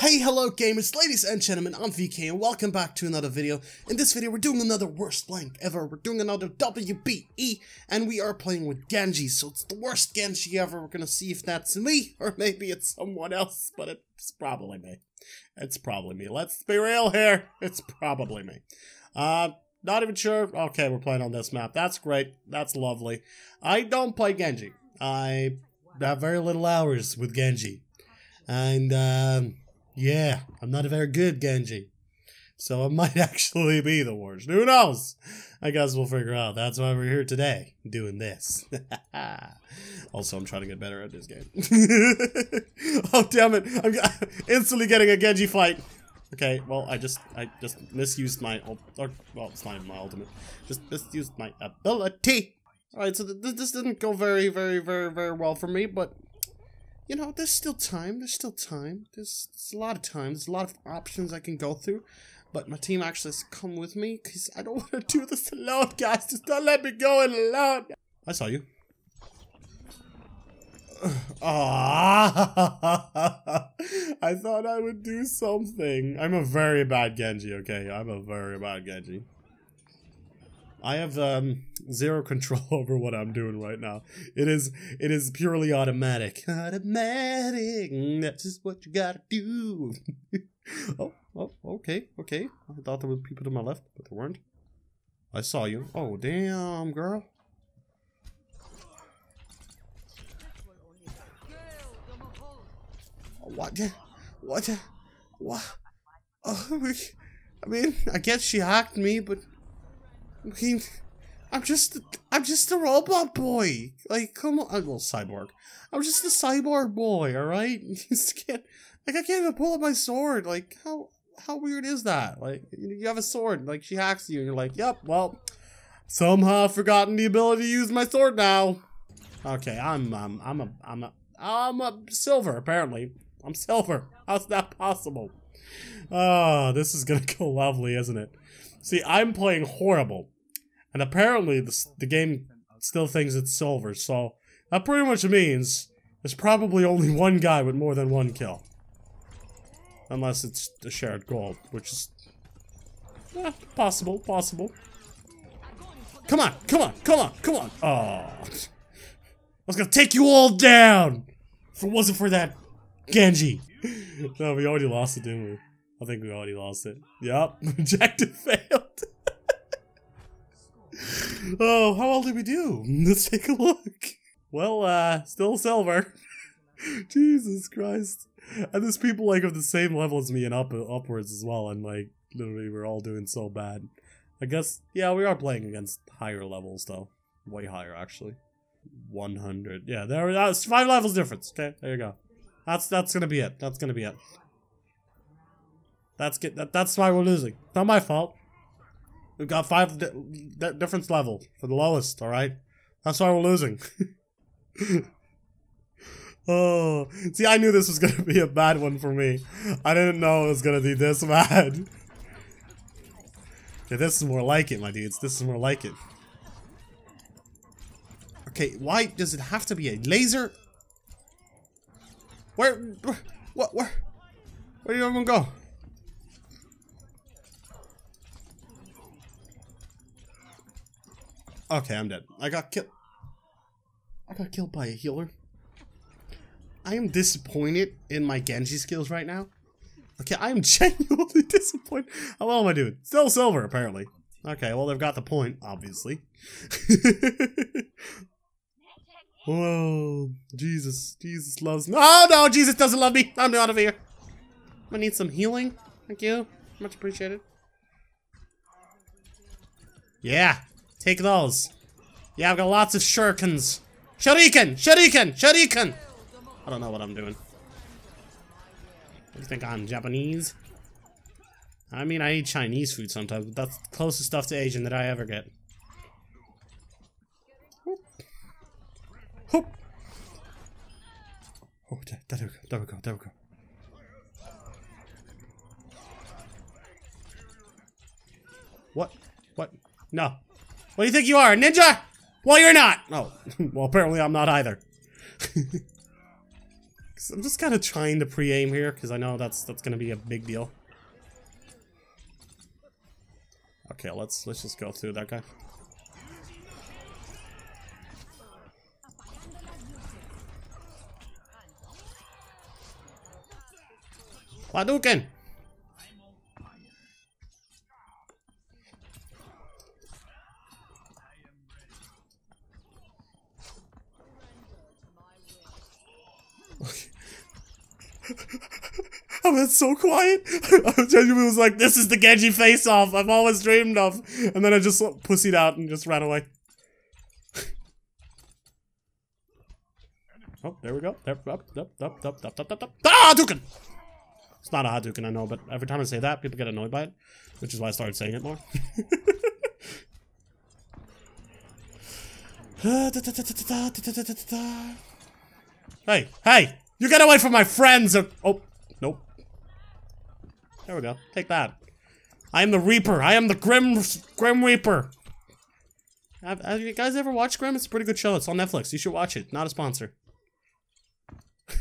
Hey, hello gamers, ladies and gentlemen, I'm Vkay and welcome back to another video. In this video, we're doing another worst blank ever. We're doing another WBE, and we are playing with Genji, so it's the worst Genji ever. We're gonna see if that's me, or maybe it's someone else, but it's probably me. It's probably me. Let's be real here. It's probably me. Uh, not even sure. Okay, we're playing on this map. That's great. That's lovely. I don't play Genji. I have very little hours with Genji. And, um... Yeah, I'm not a very good Genji. So it might actually be the worst. Who knows? I guess we'll figure out. That's why we're here today, doing this. also, I'm trying to get better at this game. oh, damn it. I'm instantly getting a Genji fight. Okay, well, I just I just misused my, or, well, it's not my ultimate. Just misused my ability. Alright, so th this didn't go very, very, very, very well for me, but you know, there's still time. There's still time. There's, there's, a lot of time. There's a lot of options I can go through. But my team actually has come with me because I don't want to do this alone, guys. Just don't let me go alone. I saw you. Ah, I thought I would do something. I'm a very bad Genji, okay? I'm a very bad Genji. I have um, zero control over what I'm doing right now. It is it is purely automatic. Automatic. That's just what you gotta do. oh, oh, okay, okay. I thought there were people to my left, but there weren't. I saw you. Oh, damn, girl. What? What? What? Oh, I mean, I guess she hacked me, but I mean, I'm just, I'm just a robot boy. Like, come on, well, cyborg. I'm just a cyborg boy, all right. Just can't, like, I can't even pull up my sword. Like, how, how weird is that? Like, you have a sword, like she hacks you, and you're like, yep, well, somehow I've forgotten the ability to use my sword now. Okay, I'm, um, I'm a, I'm a, I'm a silver. Apparently, I'm silver. How's that possible? Oh, this is gonna go lovely, isn't it? See, I'm playing horrible. And apparently the, the game still thinks it's silver, so that pretty much means there's probably only one guy with more than one kill. Unless it's a shared gold, which is... Eh, possible, possible. Come on, come on, come on, come on! Oh. I was gonna take you all down! If it wasn't for that Genji. no, we already lost it, didn't we? I think we already lost it. Yep, objective failed. Oh, how well did we do? Let's take a look. Well, uh, still silver. Jesus Christ. And there's people like of the same level as me and up upwards as well, and like literally we're all doing so bad. I guess yeah, we are playing against higher levels though. Way higher actually. 100. Yeah, there that's five levels difference. Okay, there you go. That's that's gonna be it. That's gonna be it. That's get that, that's why we're losing. Not my fault. We've got five di di difference level for the lowest. All right, that's why we're losing. oh, see, I knew this was gonna be a bad one for me. I didn't know it was gonna be this bad. Yeah, this is more like it, my dudes. This is more like it. Okay, why does it have to be a laser? Where, where, where, where you everyone go? Okay, I'm dead. I got killed. I got killed by a healer. I am disappointed in my Genji skills right now. Okay, I am genuinely disappointed. How well am I doing? Still silver, apparently. Okay, well, they've got the point, obviously. Whoa, Jesus, Jesus loves me. Oh, no, Jesus doesn't love me. I'm out of here. I need some healing. Thank you. Much appreciated. Yeah, Take those. Yeah, I've got lots of shurikens. Shuriken! Shuriken! Shuriken! I don't know what I'm doing. What do You think I'm Japanese? I mean, I eat Chinese food sometimes, but that's the closest stuff to Asian that I ever get. Whoop. Oh, there, there we go, there we go, there we go. What? What? No. What do you think you are, a ninja? Well, you're not. Oh, well, apparently I'm not either. I'm just kind of trying to pre-aim here because I know that's that's gonna be a big deal. Okay, let's let's just go through that guy. Hadouken! I was so quiet. I genuinely was like, this is the Genji face-off I've always dreamed of. And then I just pussied out and just ran away. oh, there we go. There, up, up, up, up, up, up, up, up. Ah, Hadouken! It's not a Hadouken, I know, but every time I say that, people get annoyed by it. Which is why I started saying it more. hey, hey! You get away from my friends or- Oh, nope. There we go. Take that. I am the Reaper. I am the Grim Grim Reaper. Have, have you guys ever watched Grimm? It's a pretty good show. It's on Netflix. You should watch it. Not a sponsor.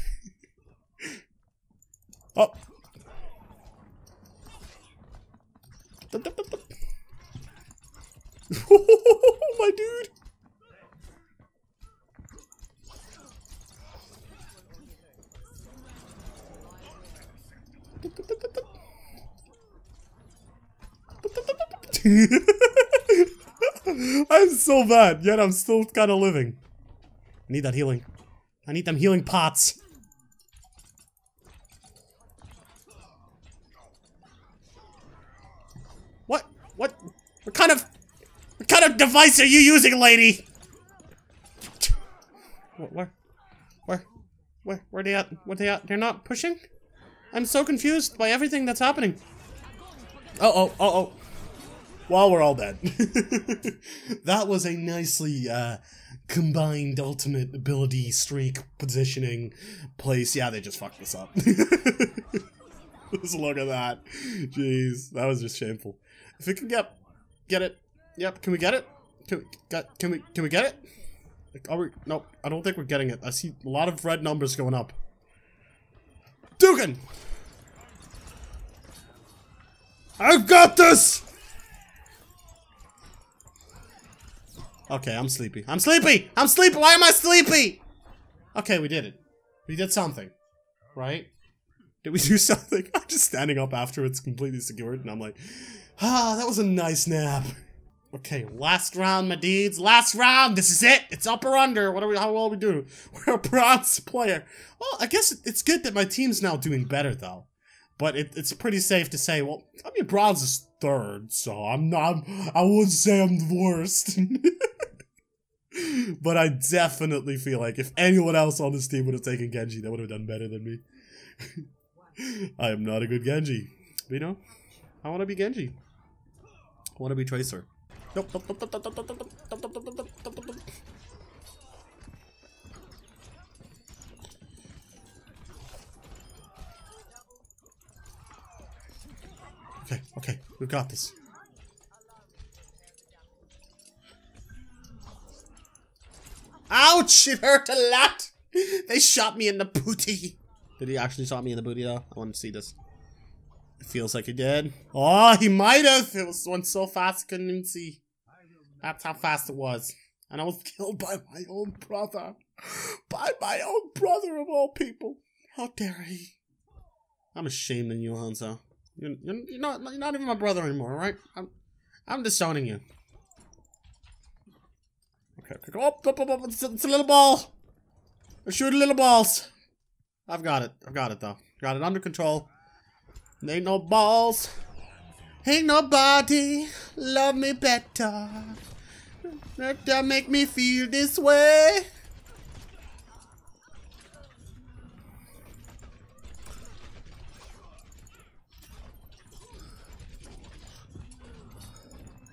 oh. My dude. I'm so bad, yet I'm still kind of living. I need that healing. I need them healing pots. What? What? What kind of... What kind of device are you using, lady? Where? Where? Where? Where they at? Where they at? They're not pushing? I'm so confused by everything that's happening. Uh oh, uh oh. Well, we're all dead. that was a nicely uh, combined ultimate ability streak positioning place. Yeah, they just fucked us up. Just look at that. Jeez, that was just shameful. If we can get get it, yep. Can we get it? Can we get? Can we? Can we get it? Are we? Nope. I don't think we're getting it. I see a lot of red numbers going up. Dugan! I've got this! Okay, I'm sleepy. I'm sleepy! I'm sleepy! Why am I sleepy? Okay, we did it. We did something. Right? Did we do something? I'm just standing up after it's completely secured and I'm like, ah, that was a nice nap. Okay, last round, my deeds. Last round. This is it. It's up or under. What are we? How well are we doing? We're a bronze player. Well, I guess it's good that my team's now doing better though. But it, it's pretty safe to say. Well, I mean, bronze is third, so I'm not. I wouldn't say I'm the worst. but I definitely feel like if anyone else on this team would have taken Genji, they would have done better than me. I am not a good Genji. But you know, I want to be Genji. I want to be Tracer. Nope, Okay, okay, we've got this. Ouch! It hurt a lot! They shot me in the booty! Did he actually shot me in the booty though? I want to see this. It feels like he did. Oh, he might have! It was went so fast I couldn't even see. That's how fast it was. And I was killed by my own brother. By my own brother of all people. How dare he? I'm ashamed of you, Hanzo. You're, you're, not, you're not even my brother anymore, right? I'm, I'm disowning you. Okay, go up, up. It's, a, it's a little ball. I shoot little balls. I've got it. I've got it, though. Got it under control. Ain't no balls. Ain't nobody love me better. That make me feel this way.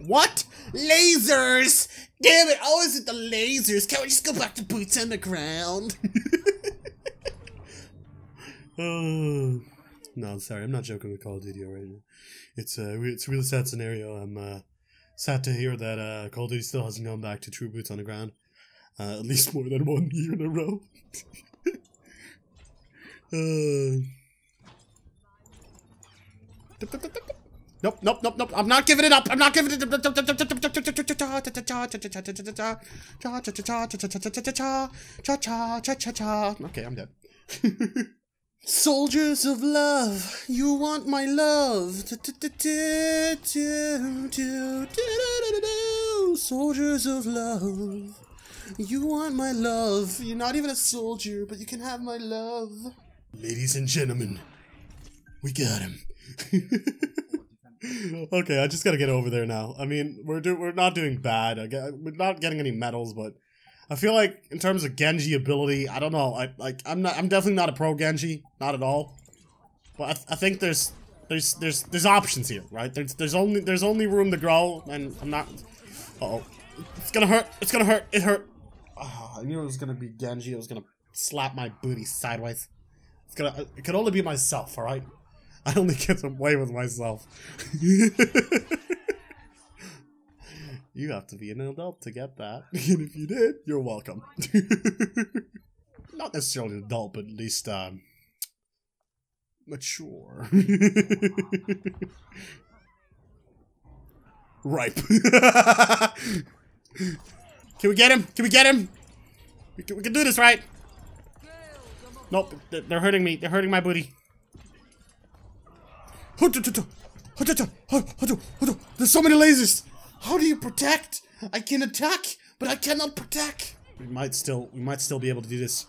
What? Lasers! Damn it, always with the lasers. Can't we just go back to boots on the ground? oh. No, sorry, I'm not joking with Call of Duty right now. It's a, it's a really sad scenario. I'm uh, sad to hear that uh, Call of Duty still hasn't gone back to true boots on the ground. Uh, at least more than one year in a row. Uh. Nope, nope, nope, nope. I'm not giving it up. I'm not giving it up. Okay, I'm dead. Soldiers of love, you want my love. Soldiers of love, you want my love. You're not even a soldier, but you can have my love. Ladies and gentlemen, we got him. okay, I just gotta get over there now. I mean, we're do we're not doing bad. We're not getting any medals, but I feel like in terms of Genji ability, I don't know. I like I'm not I'm definitely not a pro Genji, not at all. But I, th I think there's there's there's there's options here, right? There's there's only there's only room to grow, and I'm not. Uh oh, it's gonna hurt. It's gonna hurt. It hurt. Oh, I knew it was gonna be Genji. It was gonna slap my booty sideways. It's gonna. It could only be myself. All right. I only get to play with myself. You have to be an adult to get that. And if you did, you're welcome. Not necessarily an adult, but at least, um, mature. Ripe. can we get him? Can we get him? We can, we can do this, right? Nope, they're hurting me. They're hurting my booty. There's so many lasers! How do you protect? I can attack, but I cannot protect. We might still, we might still be able to do this.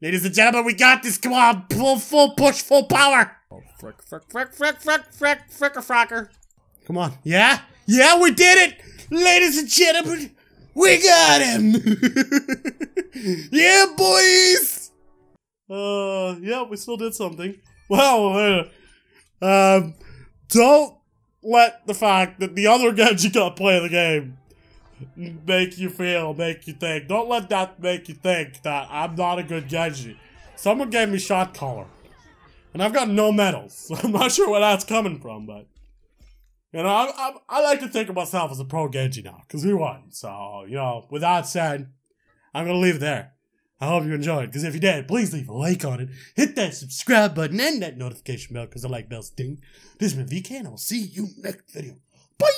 Ladies and gentlemen, we got this. Come on, full, full push, full power. Oh, frick, frick, frick, frick, frick, frick, fricker, fracker. Come on. Yeah? Yeah, we did it! Ladies and gentlemen, we got him! yeah, boys! Uh, yeah, we still did something. Well, uh, um, don't let the fact that the other Genji gotta play the game make you feel, make you think. Don't let that make you think that I'm not a good Genji. Someone gave me shot caller. And I've got no medals. So I'm not sure where that's coming from, but... You know, I, I, I like to think of myself as a pro Genji now, because we won. So, you know, with that said, I'm going to leave it there. I hope you enjoyed, because if you did, please leave a like on it, hit that subscribe button, and that notification bell, because I like bells ding. This has been Vkay, and I'll see you next video. Bye!